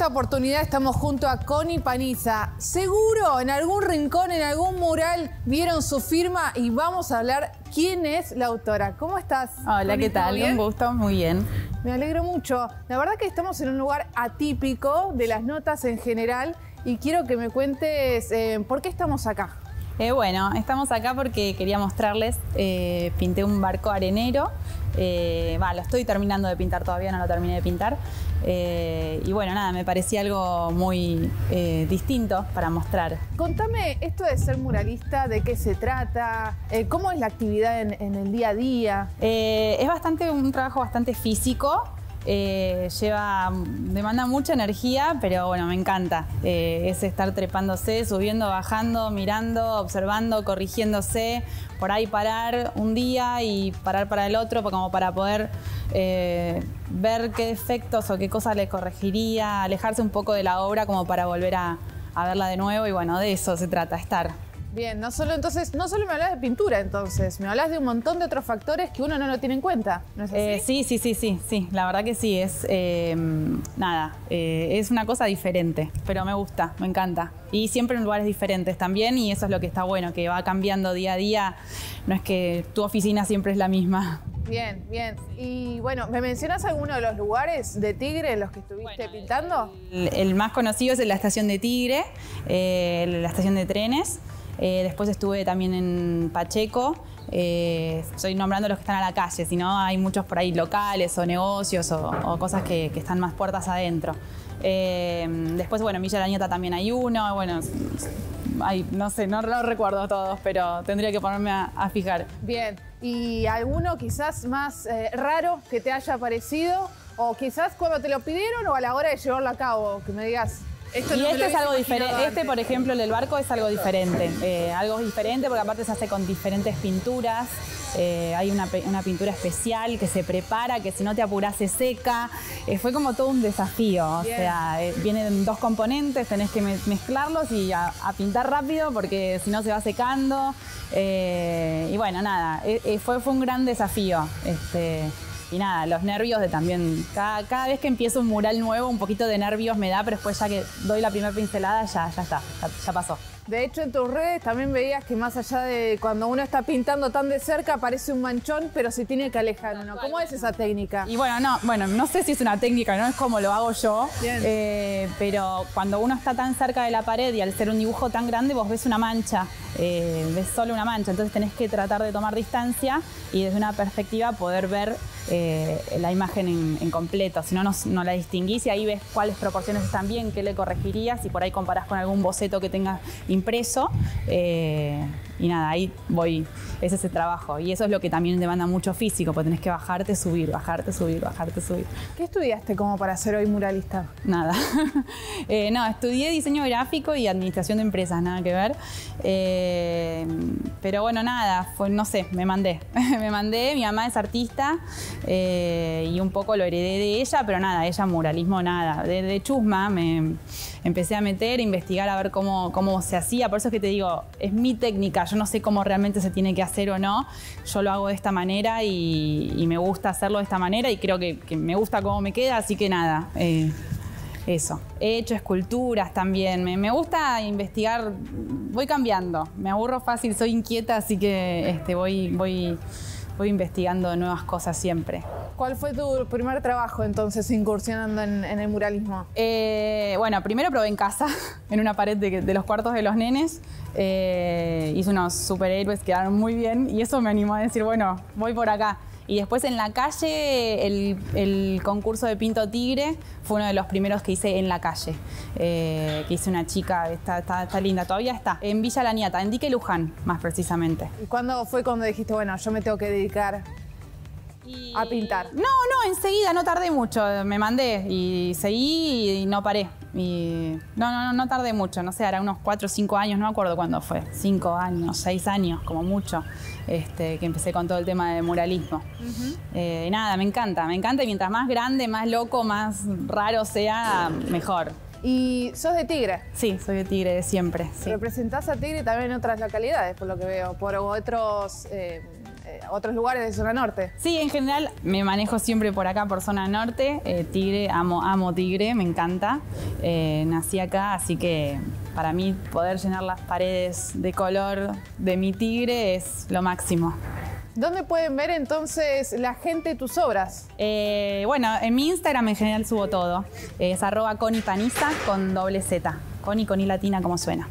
esta oportunidad estamos junto a Connie Paniza. Seguro en algún rincón, en algún mural, vieron su firma y vamos a hablar quién es la autora. ¿Cómo estás? Hola, ¿qué tal? Un gusto, muy bien. Me alegro mucho. La verdad que estamos en un lugar atípico de las notas en general y quiero que me cuentes eh, por qué estamos acá. Eh, bueno, estamos acá porque quería mostrarles, eh, pinté un barco arenero, eh, lo estoy terminando de pintar todavía, no lo terminé de pintar, y bueno, nada, me parecía algo muy distinto para mostrar. Contame esto de ser muralista, de qué se trata, cómo es la actividad en el día a día. es bastante un trabajo bastante físico, eh, lleva, demanda mucha energía, pero bueno, me encanta. Eh, es estar trepándose, subiendo, bajando, mirando, observando, corrigiéndose, por ahí parar un día y parar para el otro, como para poder eh, ver qué defectos o qué cosas le corregiría, alejarse un poco de la obra como para volver a, a verla de nuevo y bueno, de eso se trata, estar. Bien, no solo entonces, no solo me hablas de pintura entonces, me hablas de un montón de otros factores que uno no lo tiene en cuenta, ¿no es así? Eh, sí, sí, sí, sí, sí, la verdad que sí, es eh, nada, eh, es una cosa diferente, pero me gusta, me encanta. Y siempre en lugares diferentes también, y eso es lo que está bueno, que va cambiando día a día, no es que tu oficina siempre es la misma. Bien, bien. Y bueno, ¿me mencionas alguno de los lugares de Tigre en los que estuviste pintando? El, más conocido es la estación de Tigre, la estación de trenes. Eh, después estuve también en Pacheco. Eh, estoy nombrando los que están a la calle, si no hay muchos por ahí locales o negocios o, cosas que, están más puertas adentro. Eh, después, bueno, en Villa Lañeta también hay uno, bueno, no sé, no lo recuerdo todos, pero tendría que ponerme a, fijar. Bien, ¿y alguno quizás más raro que te haya parecido? O quizás cuando te lo pidieron o a la hora de llevarlo a cabo, que me digas, y este es algo diferente. Este, por ejemplo, el del barco es algo diferente. Eh, algo diferente porque aparte se hace con diferentes pinturas. Eh, hay una, pintura especial que se prepara, que si no te apuras se seca. Eh, fue como todo un desafío. O sea, vienen dos componentes, tenés que mezclarlos y a, pintar rápido porque si no se va secando. y bueno, nada, fue, fue un gran desafío. Este, y nada, los nervios de también, cada, vez que empiezo un mural nuevo, un poquito de nervios me da, pero después ya que doy la primera pincelada, ya, ya está, ya, pasó. De hecho, en tus redes también veías que más allá de cuando uno está pintando tan de cerca, aparece un manchón, pero se tiene que alejar uno. ¿Cómo es esa técnica? Y bueno, no, bueno, no sé si es una técnica, no es como lo hago yo, eh, pero cuando uno está tan cerca de la pared y al ser un dibujo tan grande, vos ves una mancha, eh, ves solo una mancha, entonces tenés que tratar de tomar distancia y desde una perspectiva poder ver eh, la imagen en, completo, si no, no, la distinguís y ahí ves cuáles proporciones están bien, qué le corregirías y por ahí comparás con algún boceto que tengas impreso. Eh, y nada, ahí voy, ese es el trabajo. Y eso es lo que también demanda mucho físico, porque tenés que bajarte, subir, bajarte, subir, bajarte, subir. ¿Qué estudiaste como para ser hoy muralista? Nada. Eh, no, estudié diseño gráfico y administración de empresas, nada que ver. Eh, pero bueno, nada, fue, no sé, me mandé. me mandé, mi mamá es artista eh, y un poco lo heredé de ella, pero nada, ella muralismo nada. De, chusma me empecé a meter, a investigar, a ver cómo, cómo se hacía. Por eso es que te digo, es mi técnica yo no sé cómo realmente se tiene que hacer o no, yo lo hago de esta manera y, me gusta hacerlo de esta manera y creo que, me gusta cómo me queda, así que nada. Eh, eso. He hecho esculturas también. Me, gusta investigar. Voy cambiando. Me aburro fácil, soy inquieta, así que este, voy, voy, voy investigando nuevas cosas siempre. ¿Cuál fue tu primer trabajo entonces incursionando en, el muralismo? Eh, bueno, primero probé en casa, en una pared de, los cuartos de los nenes. Eh, hice unos superhéroes, quedaron muy bien y eso me animó a decir, bueno, voy por acá. Y después en la calle, el, concurso de Pinto Tigre fue uno de los primeros que hice en la calle. Eh, que hice una chica, está, está, linda, todavía está. En Villa La Niata, en Dique Luján, más precisamente. ¿Y cuándo fue cuando dijiste, bueno, yo me tengo que dedicar a pintar? No, no, enseguida, no tardé mucho. Me mandé y seguí y no paré. Y no, no, no, tardé mucho, no sé, era unos 4 o 5 años, no me acuerdo cuándo fue, 5 años, 6 años, como mucho, este, que empecé con todo el tema de muralismo. Eh, nada, me encanta, me encanta y mientras más grande, más loco, más raro sea, mejor. ¿Y sos de Tigre? Sí, soy de Tigre de siempre. ¿Representás a Tigre también en otras localidades, por lo que veo, por otros... Eh, otros lugares de zona norte. Sí, en general me manejo siempre por acá, por zona norte. Eh, tigre, amo, amo Tigre, me encanta. Eh, nací acá, así que para mí poder llenar las paredes de color de mi Tigre es lo máximo. ¿Dónde pueden ver entonces la gente tus obras? Eh, bueno, en mi Instagram en general subo todo. Es arroba conipaniza con doble Z. Coni con I latina como suena.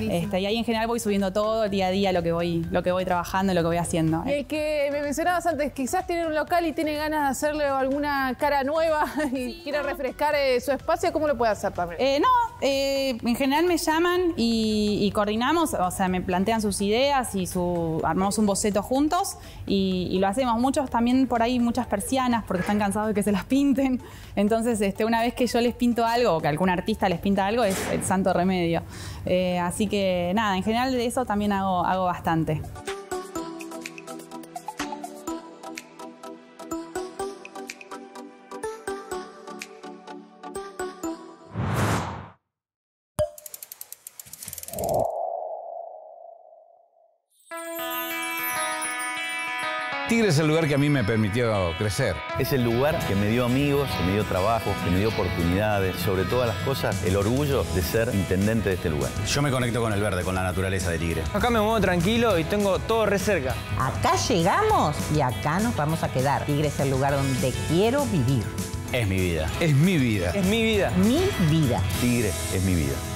Este, y ahí en general voy subiendo todo día a día lo que voy, lo que voy trabajando, lo que voy haciendo. Y el que me mencionabas antes, quizás tiene un local y tiene ganas de hacerle alguna cara nueva y quiere refrescar eh, su espacio, ¿cómo lo puede hacer también? Eh, no, eh, en general me llaman y, coordinamos, o sea, me plantean sus ideas y su, armamos un boceto juntos y, lo hacemos. Muchos también por ahí, muchas persianas, porque están cansados de que se las pinten. Entonces, este, una vez que yo les pinto algo o que algún artista les pinta algo, es el santo remedio. así Así que nada, en general de eso también hago bastante. Tigre es el lugar que a mí me permitió crecer. Es el lugar que me dio amigos, que me dio trabajo, que me dio oportunidades, sobre todas las cosas, el orgullo de ser intendente de este lugar. Yo me conecto con el verde, con la naturaleza de Tigre. Acá me muevo tranquilo y tengo todo re cerca. Acá llegamos y acá nos vamos a quedar. Tigre es el lugar donde quiero vivir. Es mi vida. Es mi vida. Es mi vida. Mi vida. Tigre es mi vida.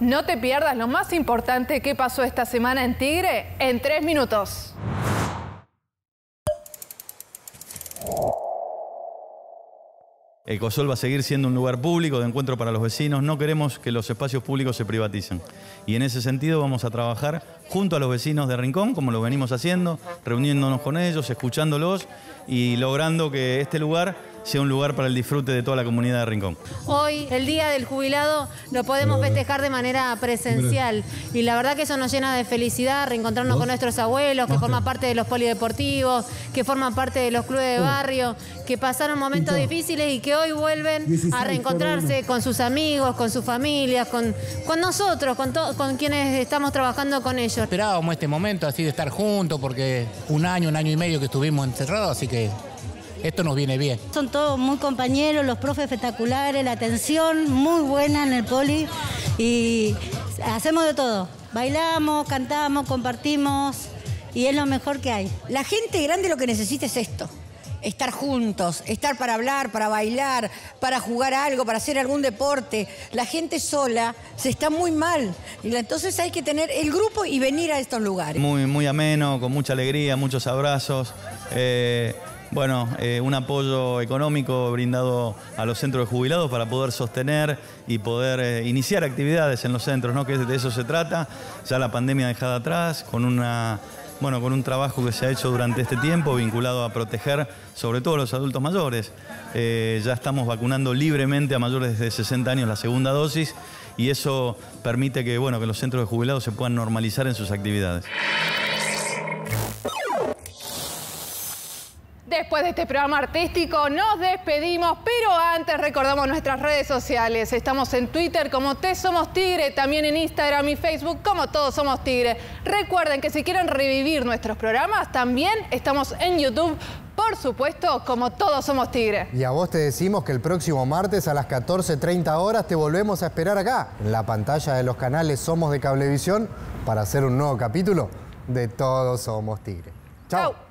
No te pierdas lo más importante que pasó esta semana en Tigre en tres minutos. Ecosol va a seguir siendo un lugar público de encuentro para los vecinos. No queremos que los espacios públicos se privaticen. Y en ese sentido vamos a trabajar junto a los vecinos de Rincón, como lo venimos haciendo, reuniéndonos con ellos, escuchándolos y logrando que este lugar sea un lugar para el disfrute de toda la comunidad de Rincón. Hoy, el Día del Jubilado, lo podemos festejar de manera presencial. Y la verdad que eso nos llena de felicidad, reencontrarnos con nuestros abuelos, que forman parte de los polideportivos, que forman parte de los clubes de barrio, que pasaron momentos difíciles y que hoy vuelven a reencontrarse con sus amigos, con sus familias, con, con nosotros, con, con quienes estamos trabajando con ellos. Esperábamos este momento así de estar juntos porque un año, un año y medio que estuvimos encerrados, así que esto nos viene bien. Son todos muy compañeros, los profes espectaculares, la atención muy buena en el poli y hacemos de todo. Bailamos, cantamos, compartimos y es lo mejor que hay. La gente grande lo que necesita es esto. Estar juntos, estar para hablar, para bailar, para jugar algo, para hacer algún deporte. La gente sola se está muy mal. Y entonces hay que tener el grupo y venir a estos lugares. Muy, muy ameno, con mucha alegría, muchos abrazos. Eh, bueno, eh, un apoyo económico brindado a los centros de jubilados para poder sostener y poder eh, iniciar actividades en los centros, ¿no? que de eso se trata. Ya la pandemia dejada atrás, con una bueno, con un trabajo que se ha hecho durante este tiempo vinculado a proteger sobre todo a los adultos mayores. Eh, ya estamos vacunando libremente a mayores de 60 años la segunda dosis y eso permite que, bueno, que los centros de jubilados se puedan normalizar en sus actividades. Después de este programa artístico nos despedimos, pero antes recordamos nuestras redes sociales. Estamos en Twitter como Te Somos Tigre, también en Instagram y Facebook como Todos Somos Tigre. Recuerden que si quieren revivir nuestros programas, también estamos en YouTube, por supuesto, como Todos Somos Tigre. Y a vos te decimos que el próximo martes a las 14.30 horas te volvemos a esperar acá, en la pantalla de los canales Somos de Cablevisión, para hacer un nuevo capítulo de Todos Somos Tigre. Chao.